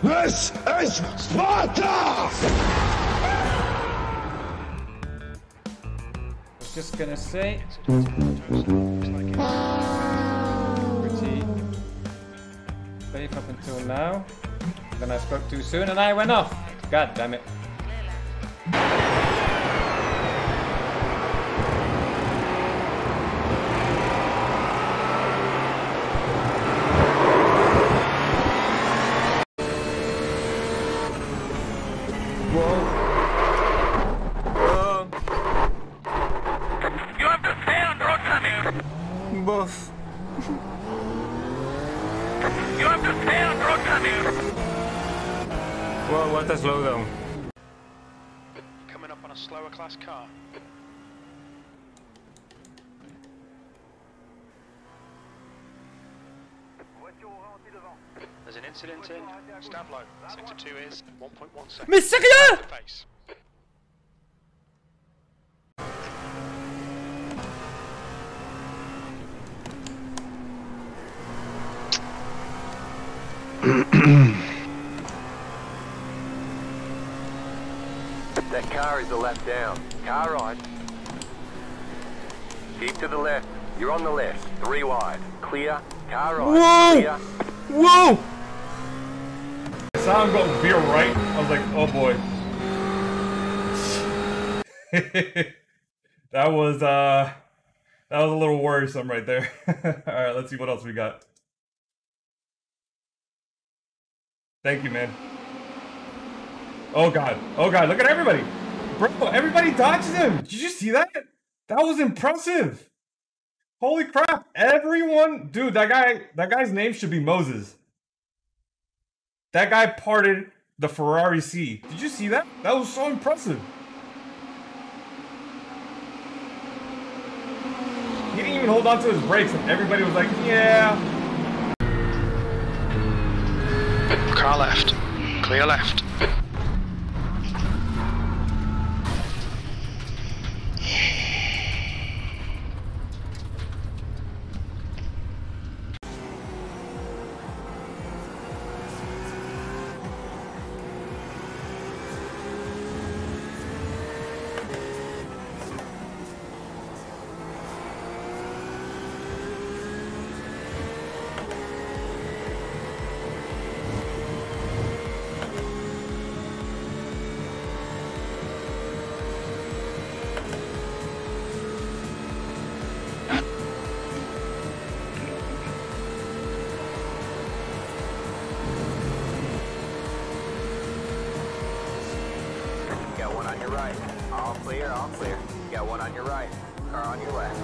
This is Sparta! I was just gonna say. Pretty safe up until now. Then I spoke too soon and I went off. God damn it. On a slower class car. There's an incident in Stavelot. Sector 2 is 1.1 seconds. Mais sérieux Face. That car is the left down. Car right. Keep to the left. You're on the left. Three wide. Clear. Car right. Whoa! Clear. Whoa! I saw him go veer right. I was like, oh boy. that was uh that was a little worrisome right there. Alright, let's see what else we got. Thank you, man. Oh god. Oh god, look at everybody. Bro, everybody dodges him. Did you see that? That was impressive. Holy crap. Everyone, dude, that guy that guy's name should be Moses. That guy parted the Ferrari Sea. Did you see that? That was so impressive. He didn't even hold on to his brakes, and everybody was like, yeah. Car left. Clear left. All clear. Got one on your right. Car on your left.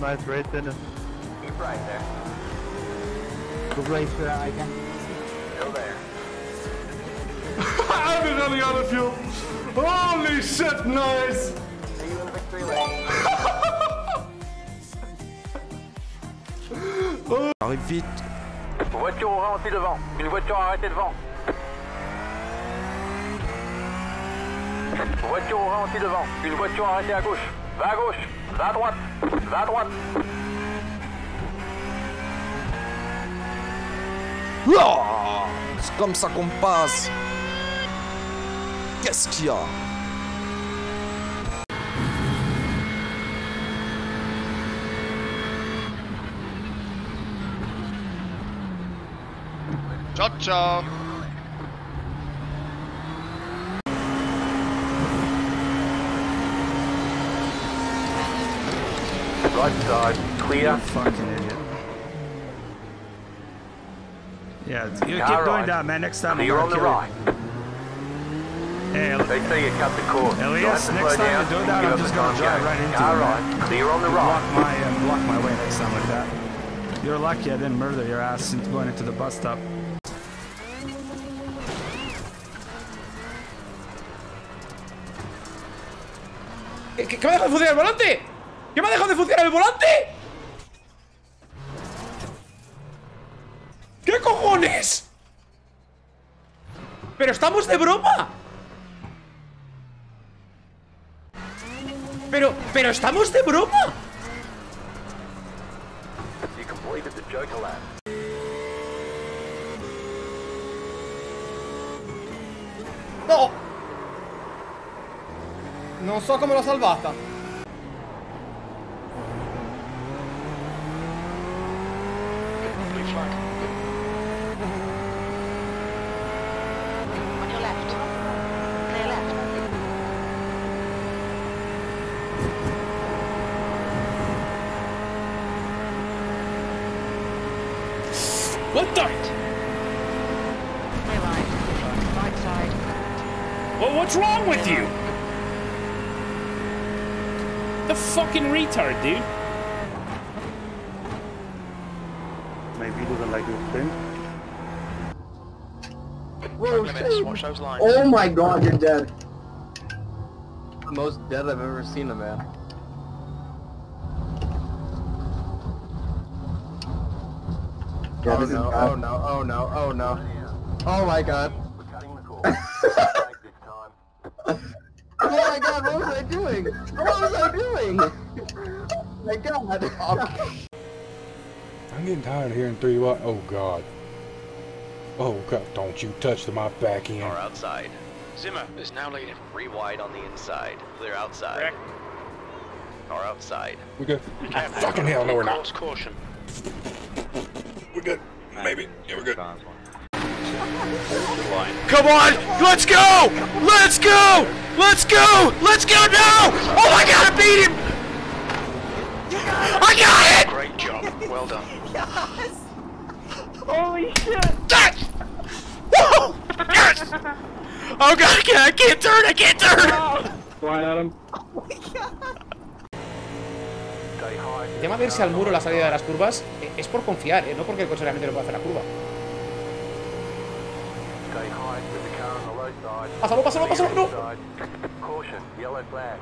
Nice right then. Keep right there. Good race for that again. Still there. I've been on the other field. Holy shit, nice. See you in the victory lane. Arrive vite. Voiture au ralenti devant. Une voiture arrêtée devant. Voiture au ralenti devant. Une voiture arrêtée à gauche. Va à gauche. Va à droite. Va à droite. C'est comme ça qu'on passe. Qu'est-ce qu'il y a? Ciao ciao. Right side. Clear. Fucking idiot. Yeah, you keep doing right. that, man. Next time Clear I'm on the gonna right. kill you. Hey, look, They say you cut the course. Elias, next slow time you down, do that, give I'm just gonna drive gap. right into Car you, right. Clear on the right. block right. my uh, block my way next time like that. You're lucky I didn't murder your ass into going into the bus stop. ¿Qué, qué me ha dejado de funcionar el volante? ¿Qué me ha dejado de funcionar el volante? ¿Qué cojones? ¡Pero estamos de broma! Pero, pero estamos de broma. No! Non so come l'ho salvata. What the? Clear right. Right side. Well, what's wrong with you? The fucking retard, dude. Maybe he doesn't like this thing. Whoa, limits, watch those lines. Oh my god, you're dead. The most dead I've ever seen a man. Yeah, oh no, oh no, oh no, oh no. Oh my god. Oh my god, what was I doing? What was I doing? Oh my god. I'm getting tired of hearing three what? Oh God. Oh God! Don't you touch the my back end. Car outside. Zimmer is now leading. Re-wide on the inside. Clear outside. Car outside. We good? Be careful. Fucking hell, no, we're not. Course caution. We're good. Maybe. Yeah, we're good. Come on! Let's go! Let's go! Let's go! Let's go now! Oh my god, I beat him! I got it! Great job. Well done. Holy shit! Yes! Woo! Yes! Oh god, I can't, I can't turn, I can't turn! Flying at him. El tema de irse al muro la salida de las curvas eh, es por confiar, eh, no porque el coche realmente no puede hacer la curva. Pásalo, pásalo, pásalo, no. Caution, yellow flag.